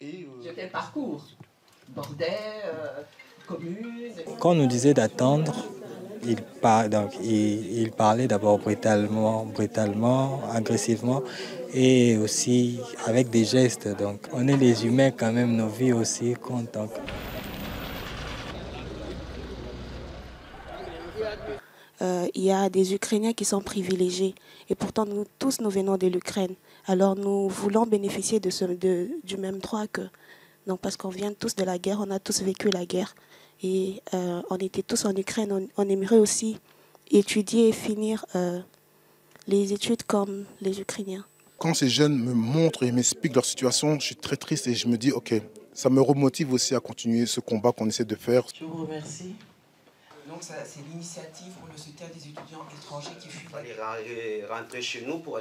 Et euh, J'ai fait le parcours. Bordet, euh, commune. Quand on nous disait d'attendre, il, par- donc, il, il parlait d'abord brutalement, brutalement, agressivement et aussi avec des gestes. Donc on est les humains quand même, nos vies aussi comptent. Donc, Euh, il y a des Ukrainiens qui sont privilégiés. Et pourtant, nous tous, nous venons de l'Ukraine. Alors, nous voulons bénéficier de ce, de- du même droit que. Donc, parce qu'on vient tous de la guerre, on a tous vécu la guerre. Et euh, on était tous en Ukraine. On, on aimerait aussi étudier et finir euh, les études comme les Ukrainiens. quand ces jeunes me montrent et m'expliquent leur situation, je suis très triste et je me dis, ok, ça me remotive aussi à continuer ce combat qu'on essaie de faire. Je vous remercie. Donc ça, c'est l'initiative pour le soutien des étudiants étrangers qui fuient rentrer chez nous pour